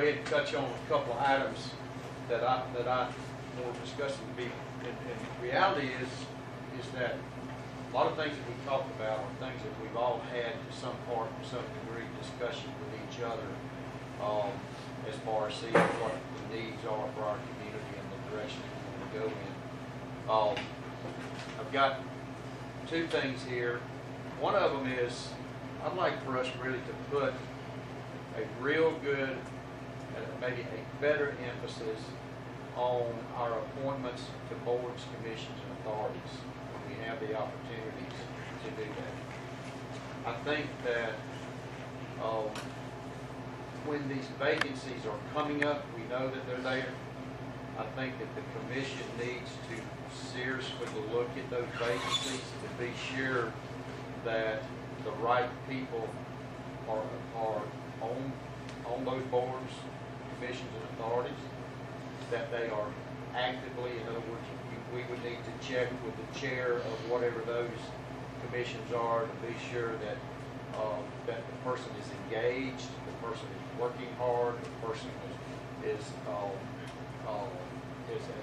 go ahead and touch on a couple of items that I, that I want to discuss and be, and, and reality is, is that a lot of things that we talked about are things that we've all had to some part, to some degree, discussion with each other, um, as far as seeing what the needs are for our community and the direction we want to go in. Um, I've got two things here. One of them is, I'd like for us really to put a real good, maybe a better emphasis on our appointments to boards, commissions, and authorities when we have the opportunities to do that. I think that, um, when these vacancies are coming up, we know that they're there. I think that the commission needs to seriously look at those vacancies to be sure that the right people are, are on, on those boards, commissions, and authorities, that they are actively, in other words, we- would need to check with the chair of whatever those commissions are to be sure that, uh, that the person is engaged, the person is working hard, the person is, is, um, um, is a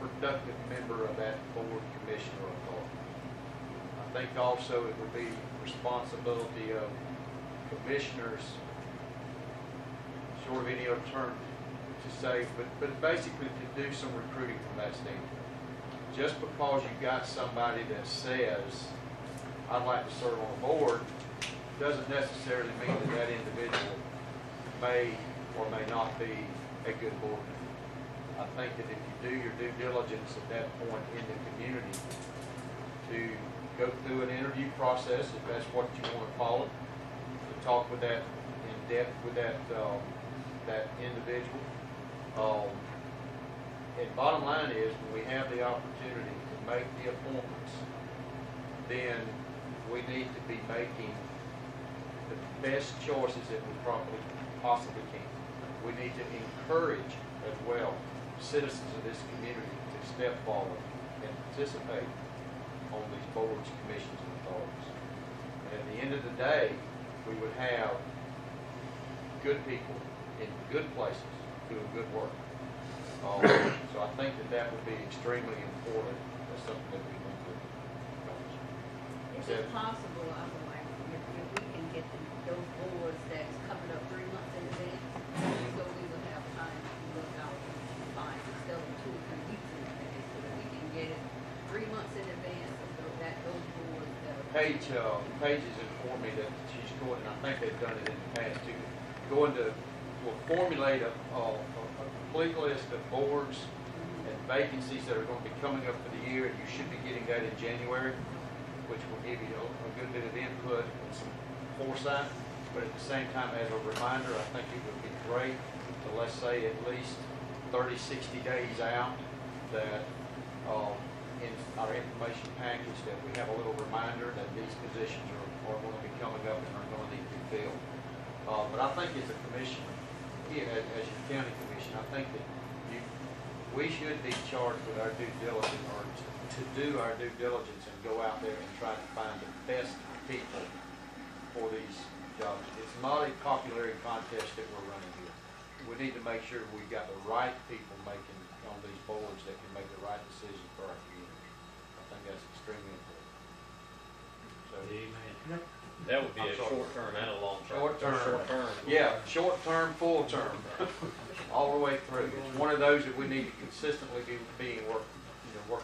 productive member of that board, commission, or authority. I think also it would be responsibility of commissioners, short of any other term to say, but, but basically to do some recruiting from that standpoint. Just because you've got somebody that says, I'd like to serve on a board, doesn't necessarily mean that that individual may or may not be a good board member. I think that if you do your due diligence at that point in the community, to go through an interview process, if that's what you want to call it, to talk with that, in depth with that, um, that individual. Um, and bottom line is, when we have the opportunity to make the appointments, then we need to be making the best choices that we probably possibly can. We need to encourage as well citizens of this community to step forward and participate on these boards, commissions, and authorities. And at the end of the day, we would have good people in good places doing good work. Um, So I think that that would be extremely important, that's something that we need to Yeah. it's possible, I would like, if, if we can get the, those boards that's coming up three months in advance, so we will have time to look out and find, of two or three weeks in advance, so that we can get it three months in advance, tho- that, those boards that are. Paige, uh, Paige has informed me that she's going, and I think they've done it in the past too, going to, will formulate a, a, a complete list of boards and vacancies that are gonna be coming up for the year, and you should be getting that in January, which will give you a, a good bit of input and some foresight, but at the same time, as a reminder, I think it would be great to, let's say, at least 30, 60 days out, that, uh, in our information package, that we have a little reminder that these positions are, are gonna be coming up and are gonna need to be filled. Uh, but I think as a commission, here, as, as your county commission, I think that you, we should be charged with our due diligence, or to to do our due diligence and go out there and try to find the best people for these jobs. It's not a popularity contest that we're running here. We need to make sure we've got the right people making, on these boards that can make the right decision for our community. I think that's extremely important. So, That would be I'm a sorry. short term and a long term. Short term. Short term. Yeah, short term, full term, all the way through. It's one of those that we need to consistently be, being work, you know, work